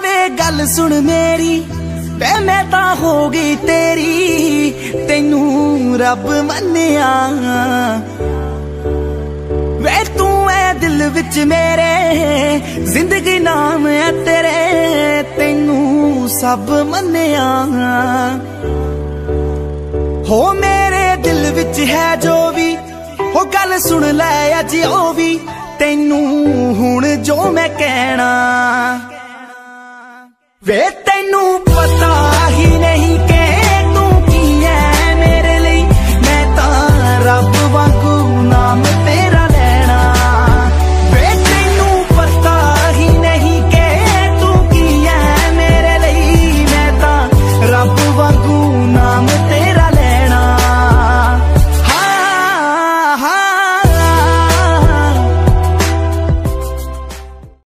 ਵੇ ਗੱਲ ਸੁਣ ਮੇਰੀ ਵੇ ਮੈਂ ਤਾਂ ਹੋ ਗਈ ਤੇਰੀ। ਤੈਨੂੰ ਰੱਬ ਮੰਨਿਆ। ਵੇ ਤੂੰ ਐ ਦਿਲ ਵਿੱਚ ਮੇਰੇ, ਜ਼ਿੰਦਗੀ ਨਾਮ ਐ ਤੇਰੇ। ਤੈਨੂੰ ਸਭ ਮੰਨਿਆ। ਹੋ ਮੇਰੇ ਦਿਲ ਵਿੱਚ ਹੈ ਜੋ ਵੀ ਉਹ ਗੱਲ ਸੁਣ ਲੈ ਅੱਜ ਉਹ ਵੀ। ਤੈਨੂੰ ਹੁਣ ਜੋ ਮੈਂ ਕਹਿਣਾ। ਵੇ